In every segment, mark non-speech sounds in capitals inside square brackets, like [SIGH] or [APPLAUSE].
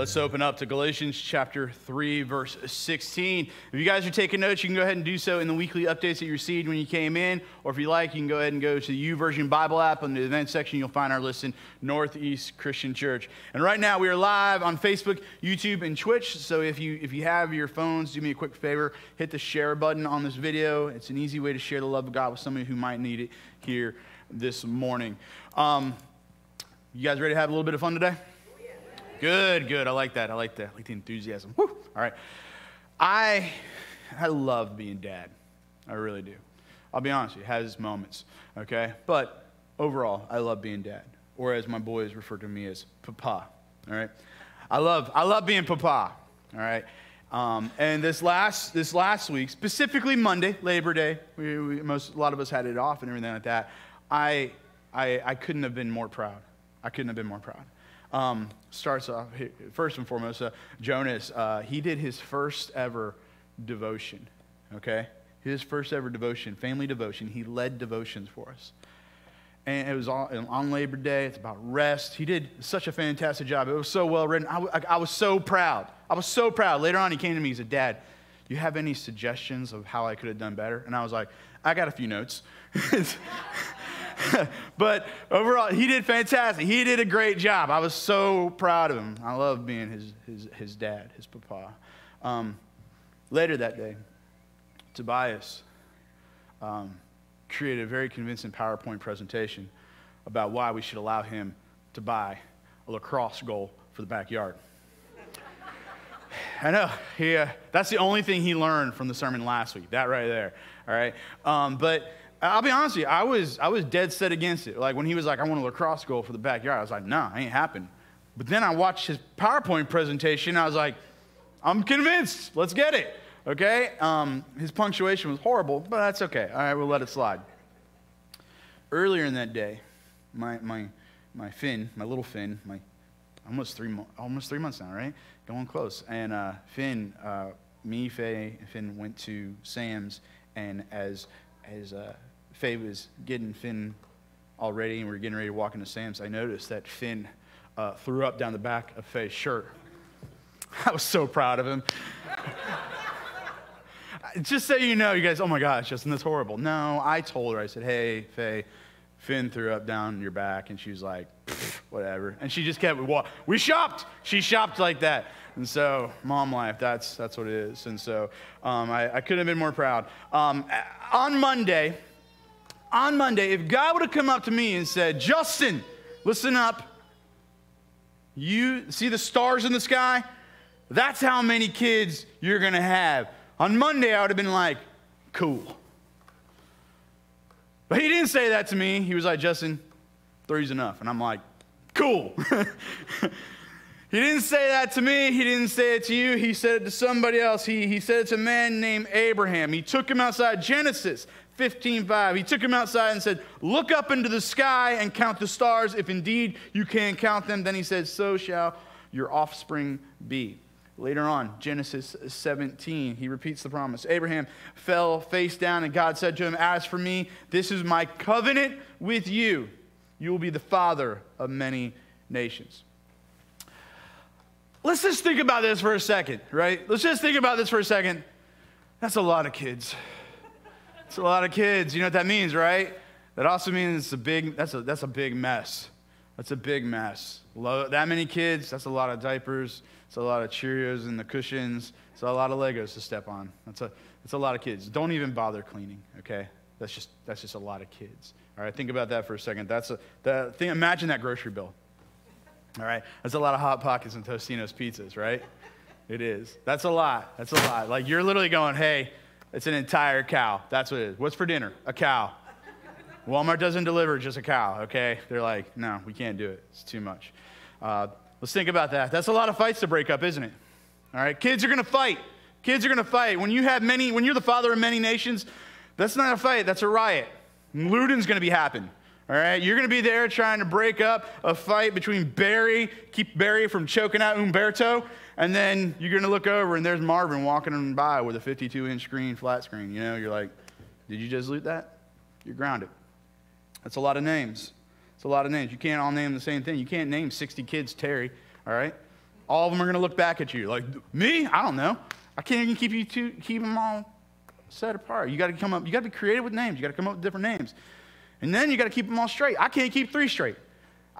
let's open up to Galatians chapter 3, verse 16. If you guys are taking notes, you can go ahead and do so in the weekly updates that you received when you came in. Or if you like, you can go ahead and go to the YouVersion Bible app. On the event section, you'll find our listen, Northeast Christian Church. And right now, we are live on Facebook, YouTube, and Twitch. So if you, if you have your phones, do me a quick favor hit the share button on this video. It's an easy way to share the love of God with somebody who might need it here this morning. Um, you guys ready to have a little bit of fun today? Good, good. I like that. I like that. I like the enthusiasm. Woo. All right. I I love being dad. I really do. I'll be honest, it has moments, okay? But overall, I love being dad, or as my boys refer to me as papa. All right. I love I love being papa. All right. Um, and this last this last week, specifically Monday, Labor Day, we, we, most a lot of us had it off and everything like that. I I I couldn't have been more proud. I couldn't have been more proud um, starts off, first and foremost, uh, Jonas, uh, he did his first ever devotion, okay? His first ever devotion, family devotion. He led devotions for us. And it was on, on Labor Day. It's about rest. He did such a fantastic job. It was so well written. I, I, I was so proud. I was so proud. Later on, he came to me. He said, Dad, you have any suggestions of how I could have done better? And I was like, I got a few notes. [LAUGHS] [LAUGHS] but overall, he did fantastic. He did a great job. I was so proud of him. I love being his, his, his dad, his papa. Um, later that day, Tobias um, created a very convincing PowerPoint presentation about why we should allow him to buy a lacrosse goal for the backyard. I know. He, uh, that's the only thing he learned from the sermon last week. That right there. All right. Um, but I'll be honest with you, I was, I was dead set against it. Like when he was like, I want a lacrosse goal for the backyard, I was like, nah, ain't happening. But then I watched his PowerPoint presentation, I was like, I'm convinced, let's get it. Okay? Um, his punctuation was horrible, but that's okay. All right, we'll let it slide. Earlier in that day, my, my, my Finn, my little Finn, my almost three, almost three months now, right? Going close. And uh, Finn, uh, me, Faye, and Finn went to Sam's, and as as uh, Faye was getting Finn all ready and we were getting ready to walk into Sam's, I noticed that Finn uh, threw up down the back of Faye's shirt. [LAUGHS] I was so proud of him. [LAUGHS] Just so you know, you guys, oh my gosh, Justin, that's horrible. No, I told her, I said, hey, Faye, Finn threw up down your back. And she was like, whatever. And she just kept, we shopped. She shopped like that. And so, mom life, that's, that's what it is. And so, um, I, I couldn't have been more proud. Um, on Monday, on Monday, if God would have come up to me and said, Justin, listen up. You see the stars in the sky? That's how many kids you're going to have. On Monday, I would have been like, cool. But he didn't say that to me. He was like, Justin, three's enough. And I'm like, cool. [LAUGHS] he didn't say that to me. He didn't say it to you. He said it to somebody else. He, he said it to a man named Abraham. He took him outside Genesis 15:5. He took him outside and said, "Look up into the sky and count the stars if indeed you can count them." Then he said, "So shall your offspring be." Later on, Genesis 17, he repeats the promise. Abraham fell face down, and God said to him, As for me, this is my covenant with you. You will be the father of many nations. Let's just think about this for a second, right? Let's just think about this for a second. That's a lot of kids. It's a lot of kids. You know what that means, right? That also means it's a big, that's a, that's a big mess. That's a big mess. That many kids, that's a lot of diapers. It's a lot of Cheerios in the cushions. It's a lot of Legos to step on. That's a, that's a lot of kids. Don't even bother cleaning, okay? That's just, that's just a lot of kids. All right, think about that for a second. That's a, that thing, imagine that grocery bill. All right, that's a lot of Hot Pockets and Totino's pizzas, right? It is. That's a lot. That's a lot. Like you're literally going, hey, it's an entire cow. That's what it is. What's for dinner? A cow. Walmart doesn't deliver just a cow, okay? They're like, no, we can't do it. It's too much. Uh, let's think about that. That's a lot of fights to break up, isn't it? All right, kids are to fight. Kids are to fight. When you have many, when you're the father of many nations, that's not a fight. That's a riot. Looting's to be happening. All right, you're going to be there trying to break up a fight between Barry, keep Barry from choking out Umberto, and then you're going to look over and there's Marvin walking by with a 52 inch screen, flat screen. You know, you're like, did you just loot that? You're grounded. That's a lot of names. It's a lot of names. You can't all name the same thing. You can't name 60 kids Terry, all right? All of them are going to look back at you like, me? I don't know. I can't even keep you two, keep them all set apart. You got to come up, you got to be creative with names. You got to come up with different names. And then you got to keep them all straight. I can't keep three straight.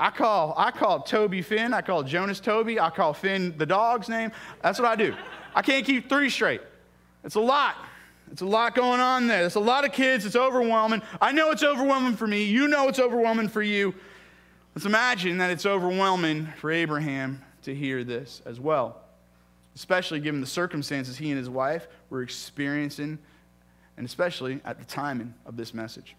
I call, I call Toby Finn. I call Jonas Toby. I call Finn the dog's name. That's what I do. I can't keep three straight. It's a lot. It's a lot going on there. There's a lot of kids. It's overwhelming. I know it's overwhelming for me. You know it's overwhelming for you. Let's imagine that it's overwhelming for Abraham to hear this as well, especially given the circumstances he and his wife were experiencing, and especially at the timing of this message.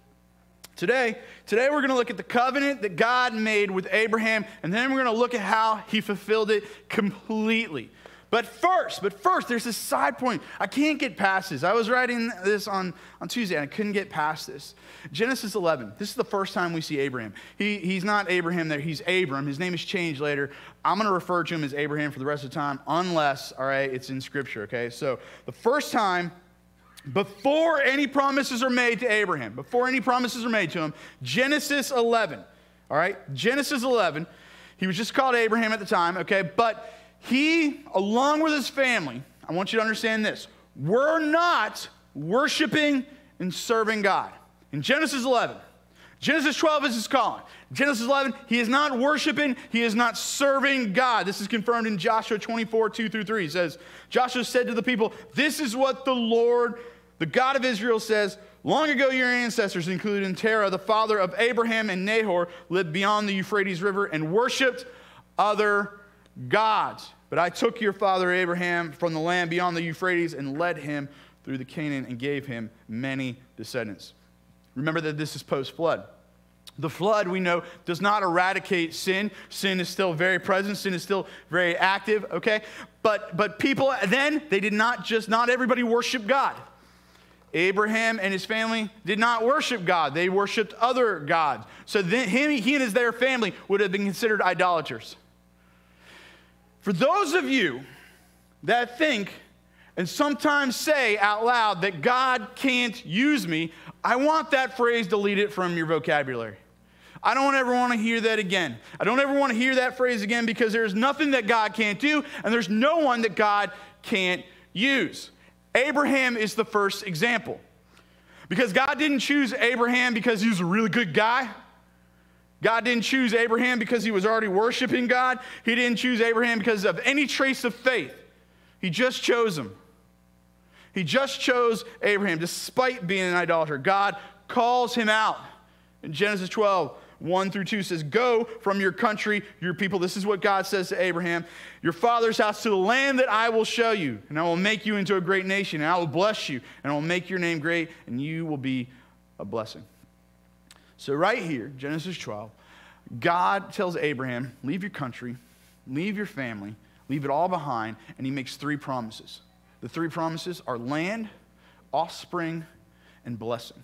Today, today we're going to look at the covenant that God made with Abraham, and then we're going to look at how he fulfilled it completely. But first, but first, there's this side point. I can't get past this. I was writing this on, on Tuesday and I couldn't get past this. Genesis 11. This is the first time we see Abraham. He, he's not Abraham there, he's Abram. His name is changed later. I'm going to refer to him as Abraham for the rest of the time, unless, all right, it's in Scripture, okay? So the first time before any promises are made to Abraham, before any promises are made to him, Genesis 11, all right? Genesis 11, he was just called Abraham at the time, okay? But he, along with his family, I want you to understand this, were not worshiping and serving God. In Genesis 11, Genesis 12 is his calling. Genesis 11, he is not worshiping, he is not serving God. This is confirmed in Joshua 24, 2 through 3. He says, Joshua said to the people, This is what the Lord, the God of Israel, says. Long ago, your ancestors, including Terah, the father of Abraham and Nahor, lived beyond the Euphrates River and worshiped other gods. But I took your father Abraham from the land beyond the Euphrates and led him through the Canaan and gave him many descendants. Remember that this is post flood. The flood, we know, does not eradicate sin. Sin is still very present. Sin is still very active, okay? But, but people then, they did not just, not everybody worship God. Abraham and his family did not worship God. They worshiped other gods. So then him, he and his their family would have been considered idolaters. For those of you that think and sometimes say out loud that God can't use me, I want that phrase deleted from your vocabulary. I don't ever want to hear that again. I don't ever want to hear that phrase again because there's nothing that God can't do and there's no one that God can't use. Abraham is the first example. Because God didn't choose Abraham because he was a really good guy. God didn't choose Abraham because he was already worshiping God. He didn't choose Abraham because of any trace of faith. He just chose him. He just chose Abraham despite being an idolater. God calls him out. In Genesis 12, 1 through 2 says, Go from your country, your people. This is what God says to Abraham your father's house to the land that I will show you, and I will make you into a great nation, and I will bless you, and I will make your name great, and you will be a blessing. So, right here, Genesis 12, God tells Abraham, Leave your country, leave your family, leave it all behind, and he makes three promises. The three promises are land, offspring, and blessing.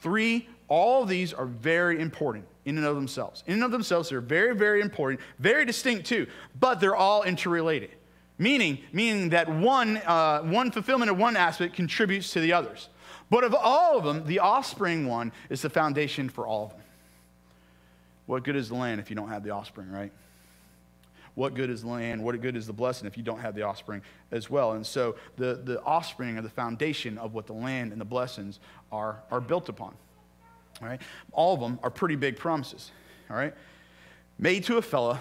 Three, all of these are very important in and of themselves. In and of themselves, they're very, very important, very distinct too, but they're all interrelated. Meaning, meaning that one, uh, one fulfillment of one aspect contributes to the others. But of all of them, the offspring one is the foundation for all of them. What good is the land if you don't have the offspring, right? What good is the land? What good is the blessing if you don't have the offspring as well? And so the, the offspring are the foundation of what the land and the blessings are, are built upon. All right? All of them are pretty big promises. All right? Made to a fella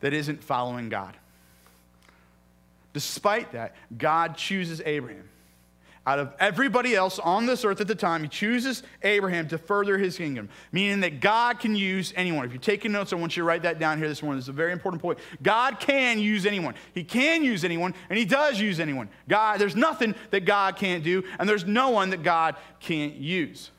that isn't following God. Despite that, God chooses Abraham out of everybody else on this earth at the time, he chooses Abraham to further his kingdom, meaning that God can use anyone. If you're taking notes, I want you to write that down here this morning. This is a very important point. God can use anyone. He can use anyone, and he does use anyone. God, there's nothing that God can't do, and there's no one that God can't use.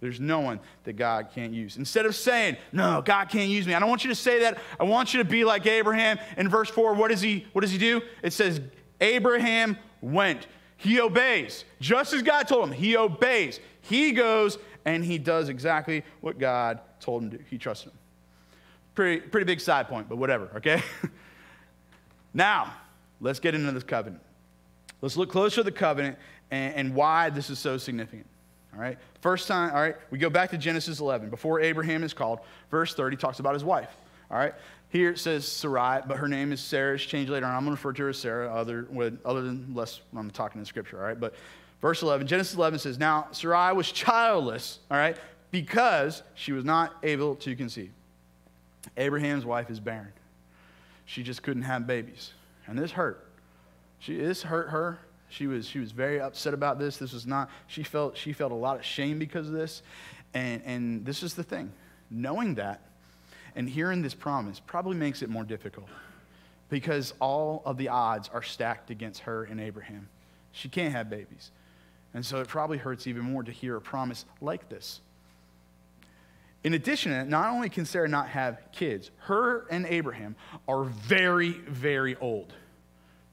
There's no one that God can't use. Instead of saying, No, God can't use me, I don't want you to say that. I want you to be like Abraham. In verse 4, what does he, what does he do? It says, Abraham went. He obeys. Just as God told him, he obeys. He goes and he does exactly what God told him to do. He trusts him. Pretty, pretty big side point, but whatever, okay? [LAUGHS] now, let's get into this covenant. Let's look closer at the covenant and, and why this is so significant. All right? First time, all right, we go back to Genesis 11. Before Abraham is called, verse 30 talks about his wife. All right. Here it says Sarai, but her name is Sarah. It's changed later on. I'm going to refer to her as Sarah, other, other than less I'm talking in Scripture. All right. But verse 11, Genesis 11 says, Now Sarai was childless, all right, because she was not able to conceive. Abraham's wife is barren. She just couldn't have babies. And this hurt. She, this hurt her. She was, she was very upset about this. This was not, she felt, she felt a lot of shame because of this. And, and this is the thing knowing that and hearing this promise probably makes it more difficult because all of the odds are stacked against her and Abraham. She can't have babies. And so it probably hurts even more to hear a promise like this. In addition, not only can Sarah not have kids, her and Abraham are very, very old.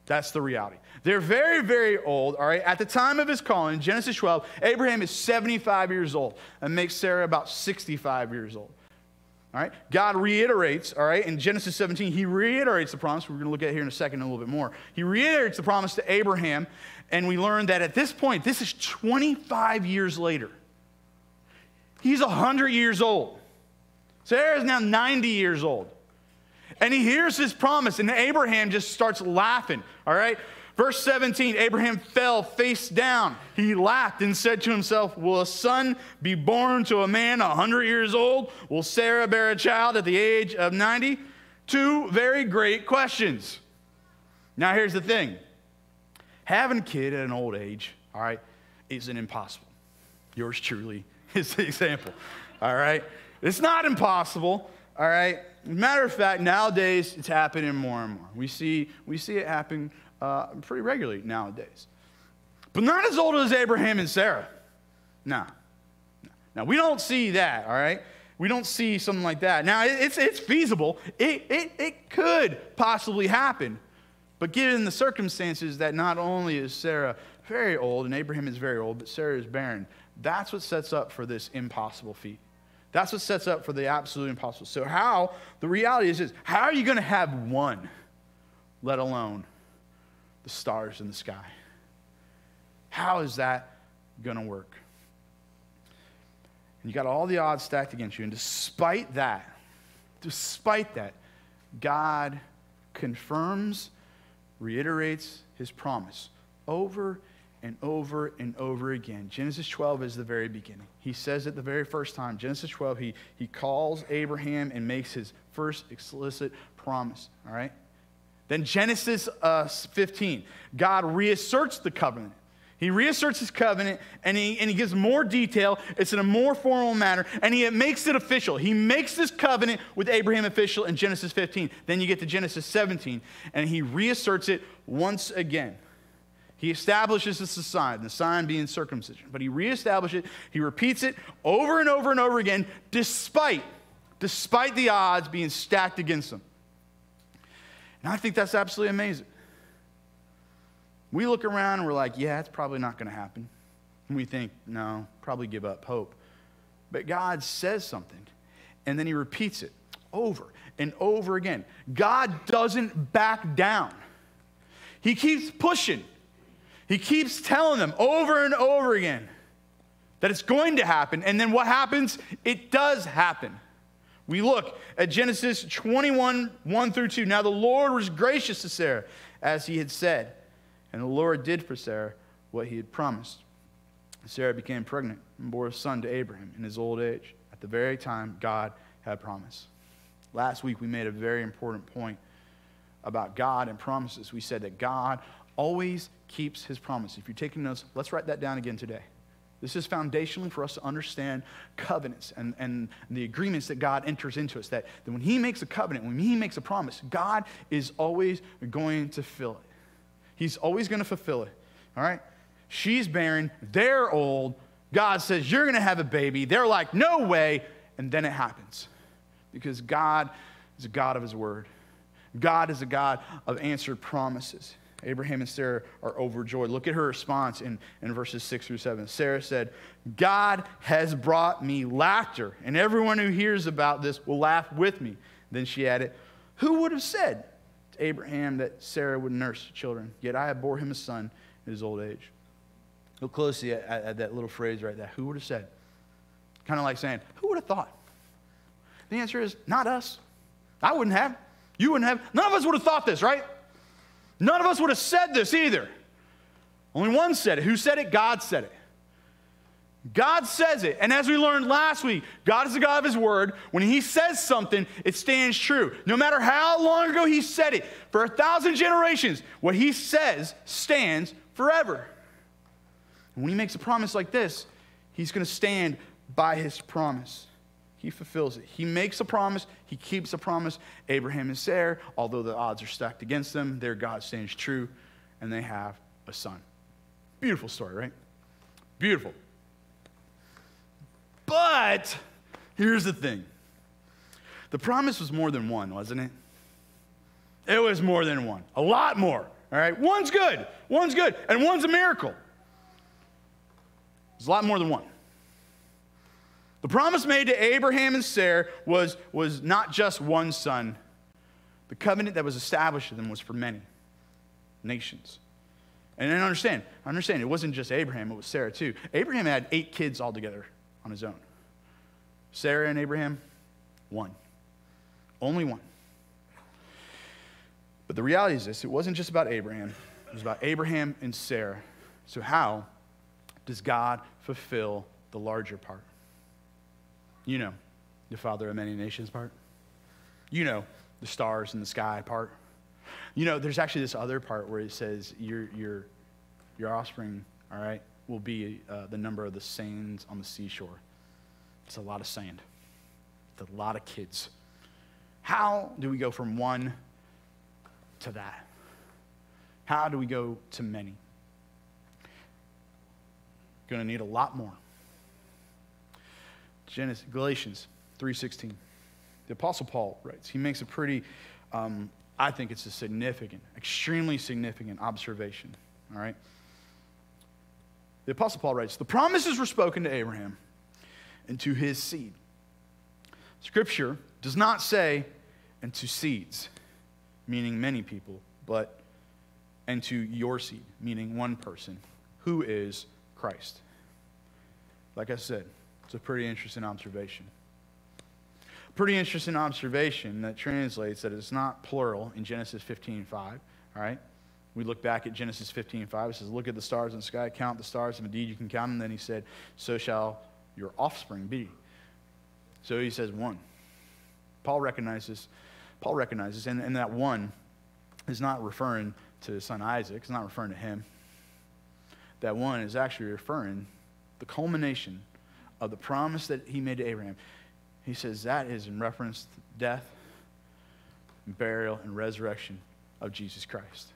That's the reality. They're very, very old, all right? At the time of his calling, Genesis 12, Abraham is 75 years old and makes Sarah about 65 years old. All right? God reiterates, all right, in Genesis 17, he reiterates the promise. We're going to look at here in a second a little bit more. He reiterates the promise to Abraham, and we learn that at this point, this is 25 years later. He's 100 years old. Sarah is now 90 years old. And he hears his promise, and Abraham just starts laughing, all right? Verse 17 Abraham fell face down. He laughed and said to himself, Will a son be born to a man 100 years old? Will Sarah bear a child at the age of 90? Two very great questions. Now, here's the thing having a kid at an old age, all right, isn't impossible. Yours truly is the [LAUGHS] example, all right? It's not impossible, all right? Matter of fact, nowadays it's happening more and more. We see, we see it happen uh, pretty regularly nowadays. But not as old as Abraham and Sarah. No. Now, we don't see that, all right? We don't see something like that. Now, it's, it's feasible. It, it, it could possibly happen. But given the circumstances that not only is Sarah very old and Abraham is very old, but Sarah is barren, that's what sets up for this impossible feat. That's what sets up for the absolute impossible. So, how, the reality is is how are you going to have one, let alone the stars in the sky. How is that going to work? And you got all the odds stacked against you. And despite that, despite that, God confirms, reiterates his promise over and over and over again. Genesis 12 is the very beginning. He says it the very first time. Genesis 12, he, he calls Abraham and makes his first explicit promise. All right? Then Genesis uh, 15, God reasserts the covenant. He reasserts his covenant and he, and he gives more detail. It's in a more formal manner and he makes it official. He makes this covenant with Abraham official in Genesis 15. Then you get to Genesis 17 and he reasserts it once again. He establishes this sign, the sign being circumcision. But he reestablishes it, he repeats it over and over and over again, despite, despite the odds being stacked against him. And I think that's absolutely amazing. We look around and we're like, yeah, it's probably not going to happen. And we think, no, probably give up hope. But God says something, and then He repeats it over and over again. God doesn't back down, He keeps pushing. He keeps telling them over and over again that it's going to happen. And then what happens? It does happen. We look at Genesis 21, 1 through 2. Now the Lord was gracious to Sarah, as he had said, and the Lord did for Sarah what he had promised. Sarah became pregnant and bore a son to Abraham in his old age, at the very time God had promised. Last week, we made a very important point about God and promises. We said that God always keeps his promise. If you're taking notes, let's write that down again today. This is foundationally for us to understand covenants and, and the agreements that God enters into us. That, that when He makes a covenant, when He makes a promise, God is always going to fill it. He's always going to fulfill it. All right? She's barren. They're old. God says, You're going to have a baby. They're like, No way. And then it happens. Because God is a God of His word, God is a God of answered promises. Abraham and Sarah are overjoyed. Look at her response in, in verses 6 through 7. Sarah said, God has brought me laughter, and everyone who hears about this will laugh with me. Then she added, Who would have said to Abraham that Sarah would nurse children? Yet I have bore him a son in his old age. Look closely at, at, at that little phrase right there. Who would have said? Kind of like saying, Who would have thought? The answer is not us. I wouldn't have. You wouldn't have. None of us would have thought this, right? None of us would have said this either. Only one said it. Who said it? God said it. God says it. And as we learned last week, God is the God of His Word. When He says something, it stands true. No matter how long ago He said it, for a thousand generations, what He says stands forever. And when He makes a promise like this, He's going to stand by His promise. He fulfills it. He makes a promise, He keeps a promise. Abraham and Sarah, although the odds are stacked against them, their God stands true, and they have a son. Beautiful story, right? Beautiful. But here's the thing the promise was more than one, wasn't it? It was more than one, a lot more. All right, one's good, one's good, and one's a miracle. It's a lot more than one. The promise made to Abraham and Sarah was, was not just one son. The covenant that was established to them was for many nations. And understand, I understand, it wasn't just Abraham, it was Sarah too. Abraham had eight kids altogether on his own. Sarah and Abraham, one. Only one. But the reality is this it wasn't just about Abraham, it was about Abraham and Sarah. So, how does God fulfill the larger part? You know, the father of many nations part. You know, the stars in the sky part. You know, there's actually this other part where it says your, your, your offspring, all right, will be uh, the number of the sands on the seashore. It's a lot of sand, it's a lot of kids. How do we go from one to that? How do we go to many? Going to need a lot more. Genesis, Galatians 3.16. The Apostle Paul writes, he makes a pretty, um, I think it's a significant, extremely significant observation. All right? The Apostle Paul writes, the promises were spoken to Abraham and to his seed. Scripture does not say, and to seeds, meaning many people, but and to your seed, meaning one person, who is Christ. Like I said, it's a pretty interesting observation. Pretty interesting observation that translates that it's not plural in Genesis 15 5. All right? We look back at Genesis 15 5. It says, Look at the stars in the sky, count the stars, and indeed you can count them. Then he said, So shall your offspring be. So he says one. Paul recognizes, Paul recognizes, and, and that one is not referring to his son Isaac, it's not referring to him. That one is actually referring the culmination of the promise that he made to Abraham. He says that is in reference to death, burial, and resurrection of Jesus Christ.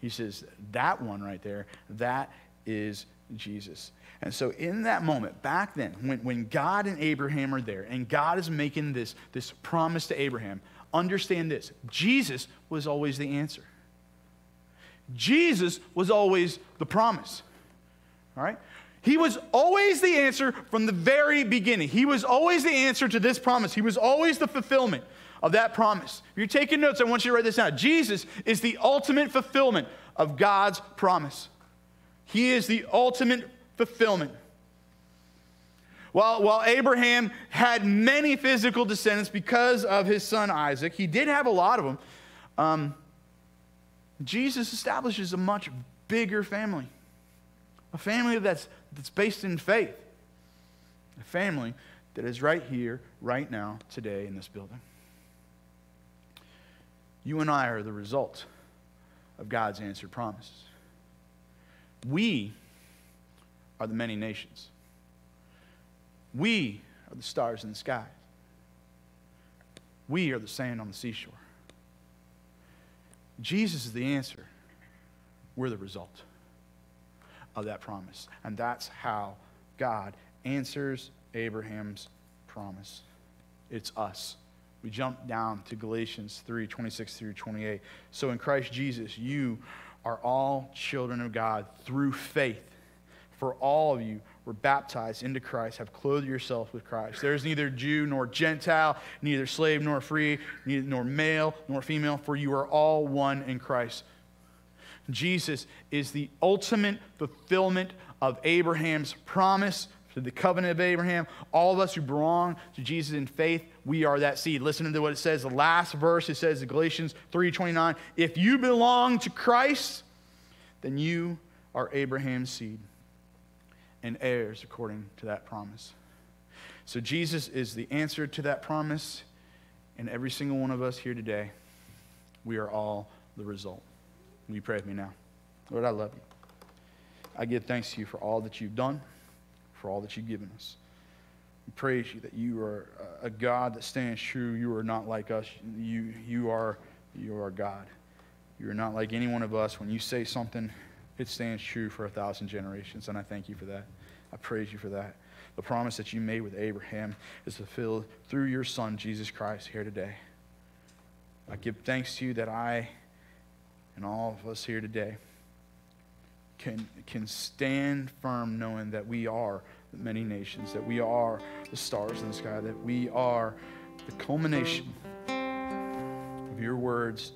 He says that one right there, that is Jesus. And so, in that moment, back then, when, when God and Abraham are there, and God is making this, this promise to Abraham, understand this Jesus was always the answer. Jesus was always the promise. All right? He was always the answer from the very beginning. He was always the answer to this promise. He was always the fulfillment of that promise. If you're taking notes, I want you to write this down. Jesus is the ultimate fulfillment of God's promise. He is the ultimate fulfillment. While, while Abraham had many physical descendants because of his son Isaac, he did have a lot of them. Um, Jesus establishes a much bigger family, a family that's, that's based in faith, a family that is right here, right now, today in this building. You and I are the result of God's answered promises. We are the many nations. We are the stars in the sky. We are the sand on the seashore. Jesus is the answer. We're the result of that promise. And that's how God answers Abraham's promise. It's us. We jump down to Galatians 3 26 through 28. So in Christ Jesus, you are all children of God through faith. For all of you were baptized into Christ, have clothed yourself with Christ. There is neither Jew nor Gentile, neither slave nor free, neither, nor male nor female, for you are all one in Christ. Jesus is the ultimate fulfillment of Abraham's promise to the covenant of Abraham. All of us who belong to Jesus in faith, we are that seed. Listen to what it says. The last verse, it says in Galatians 3.29, if you belong to Christ, then you are Abraham's seed and heirs according to that promise. So Jesus is the answer to that promise, and every single one of us here today, we are all the result. Will you pray with me now? Lord, I love you. I give thanks to you for all that you've done for all that you've given us. We praise you that you are uh, a God that stands true. You are not like us. You, you, are, you are God. You are not like any one of us. When you say something, it stands true for a thousand generations, and I thank you for that. I praise you for that. The promise that you made with Abraham is fulfilled through your Son, Jesus Christ, here today. I give thanks to you that I and all of us here today can, can stand firm knowing that we are the many nations, that we are the stars in the sky, that we are the culmination of your words